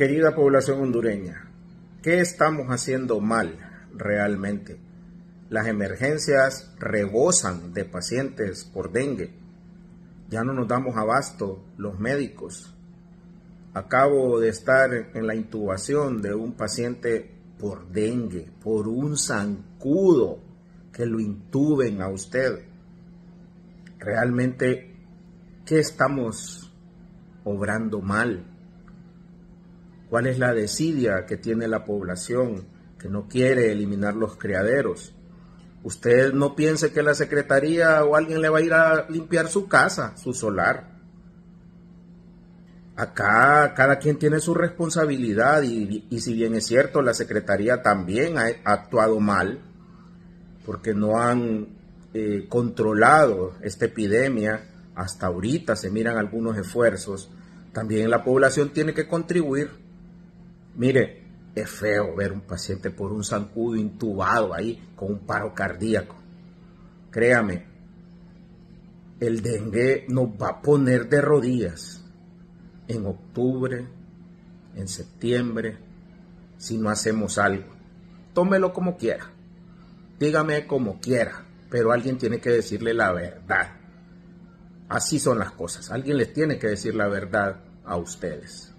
Querida población hondureña, ¿qué estamos haciendo mal realmente? Las emergencias rebosan de pacientes por dengue. Ya no nos damos abasto los médicos. Acabo de estar en la intubación de un paciente por dengue, por un zancudo, que lo intuben a usted. Realmente, ¿qué estamos obrando mal? ¿Cuál es la desidia que tiene la población que no quiere eliminar los criaderos? Usted no piense que la secretaría o alguien le va a ir a limpiar su casa, su solar. Acá cada quien tiene su responsabilidad y, si bien es cierto, la secretaría también ha, actuado mal porque no han eh, controlado esta epidemia. Hasta ahorita se miran algunos esfuerzos. También la población tiene que contribuir. Mire, es feo ver un paciente por un zancudo intubado ahí con un paro cardíaco. Créame, el dengue nos va a poner de rodillas en octubre, en septiembre, si no hacemos algo. Tómelo como quiera, dígame como quiera, pero alguien tiene que decirle la verdad. Así son las cosas, alguien les tiene que decir la verdad a ustedes.